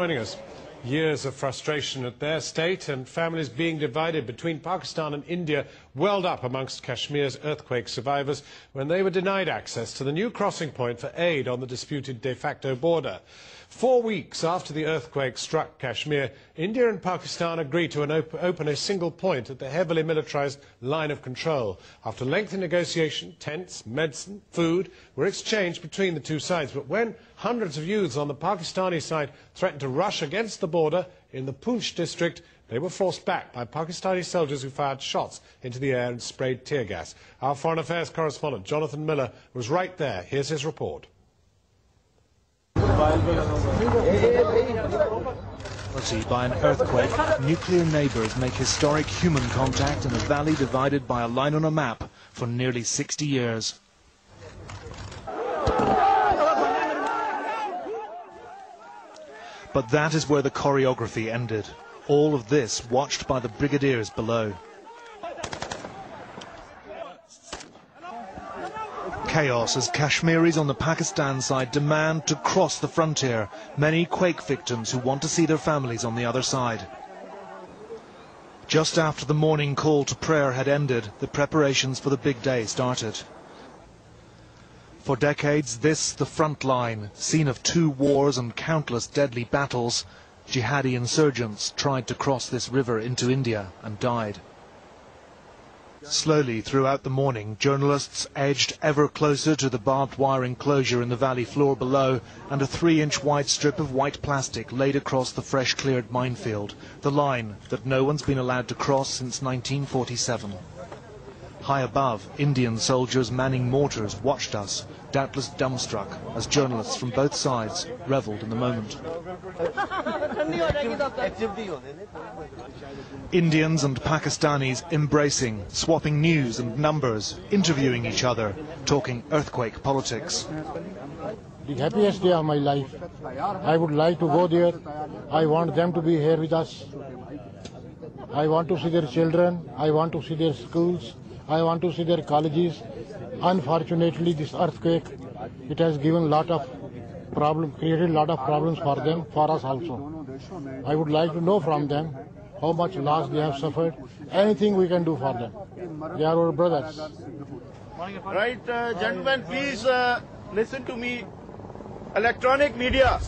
Joining us. Years of frustration at their state and families being divided between Pakistan and India welled up amongst Kashmir's earthquake survivors when they were denied access to the new crossing point for aid on the disputed de facto border. Four weeks after the earthquake struck Kashmir, India and Pakistan agreed to op open a single point at the heavily militarized line of control. After lengthy negotiation, tents, medicine, food were exchanged between the two sides. But when hundreds of youths on the Pakistani side threatened to rush against the border in the Poonch district, they were forced back by Pakistani soldiers who fired shots into the air and sprayed tear gas. Our Foreign Affairs correspondent, Jonathan Miller, was right there. Here's his report. By an earthquake, nuclear neighbours make historic human contact in a valley divided by a line on a map for nearly 60 years. But that is where the choreography ended. All of this watched by the brigadiers below. chaos as Kashmiris on the Pakistan side demand to cross the frontier. Many quake victims who want to see their families on the other side. Just after the morning call to prayer had ended, the preparations for the big day started. For decades, this, the front line, scene of two wars and countless deadly battles, jihadi insurgents tried to cross this river into India and died. Slowly throughout the morning, journalists edged ever closer to the barbed wire enclosure in the valley floor below and a three-inch wide strip of white plastic laid across the fresh cleared minefield, the line that no one's been allowed to cross since 1947. High above, Indian soldiers manning mortars watched us, doubtless dumbstruck, as journalists from both sides revelled in the moment. Indians and Pakistanis embracing, swapping news and numbers, interviewing each other, talking earthquake politics. The happiest day of my life. I would like to go there. I want them to be here with us. I want to see their children. I want to see their schools. I want to see their colleges. Unfortunately, this earthquake, it has given lot of problem, created a lot of problems for them, for us also. I would like to know from them how much loss they have suffered, anything we can do for them. They are our brothers. Right, uh, gentlemen, please uh, listen to me. Electronic media,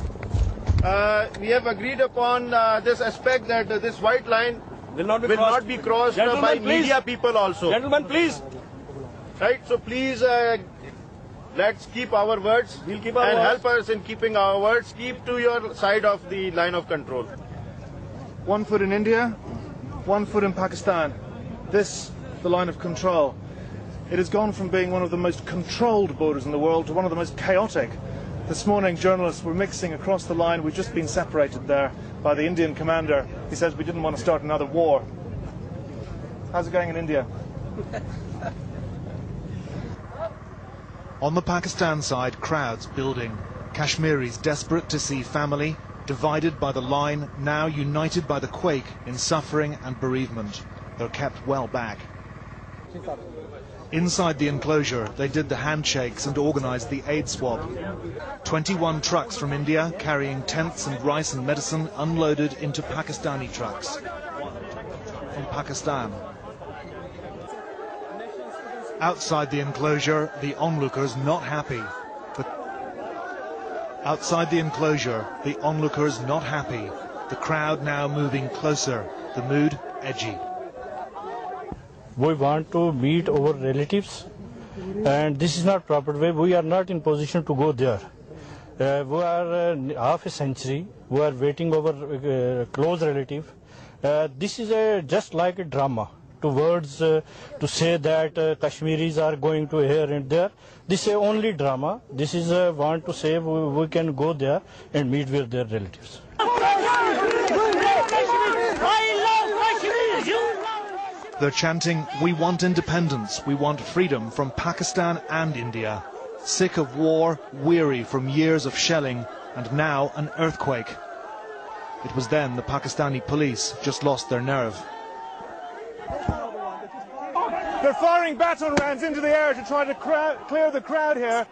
uh, we have agreed upon uh, this aspect that this white line will not be will crossed, not be crossed uh, by please. media people also. Gentlemen, please. Right, so please uh, let's keep our words we'll keep our and words. help us in keeping our words. Keep to your side of the line of control. One foot in India, one foot in Pakistan. This, the line of control. It has gone from being one of the most controlled borders in the world to one of the most chaotic. This morning, journalists were mixing across the line. We've just been separated there by the Indian commander. He says we didn't want to start another war. How's it going in India? On the Pakistan side, crowds building. Kashmiris desperate to see family, divided by the line, now united by the quake in suffering and bereavement. They're kept well back. Inside the enclosure, they did the handshakes and organised the aid swap. 21 trucks from India carrying tents and rice and medicine unloaded into Pakistani trucks. From Pakistan. Outside the enclosure, the onlookers not happy. The Outside the enclosure, the onlookers not happy. The crowd now moving closer, the mood edgy. We want to meet our relatives and this is not proper way. We are not in position to go there. Uh, we are uh, half a century. We are waiting over uh, close relative. Uh, this is a, just like a drama to words uh, to say that uh, Kashmiris are going to here and there. This is only drama. This is want to say we, we can go there and meet with their relatives. They're chanting, we want independence, we want freedom from Pakistan and India. Sick of war, weary from years of shelling, and now an earthquake. It was then the Pakistani police just lost their nerve. They're firing baton rounds into the air to try to clear the crowd here.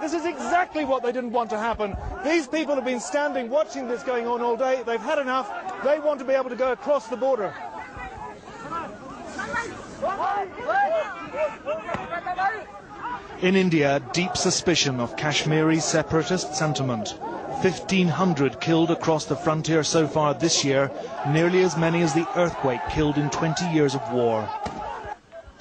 This is exactly what they didn't want to happen. These people have been standing watching this going on all day. They've had enough. They want to be able to go across the border. In India, deep suspicion of Kashmiri separatist sentiment. 1,500 killed across the frontier so far this year, nearly as many as the earthquake killed in 20 years of war.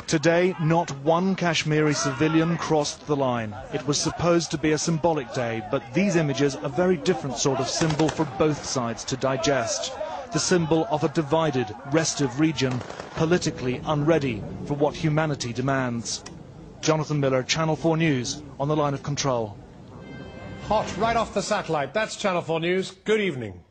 Today, not one Kashmiri civilian crossed the line. It was supposed to be a symbolic day, but these images a very different sort of symbol for both sides to digest. The symbol of a divided, restive region, politically unready for what humanity demands. Jonathan Miller, Channel 4 News, on the line of control. Hot right off the satellite. That's Channel 4 News. Good evening.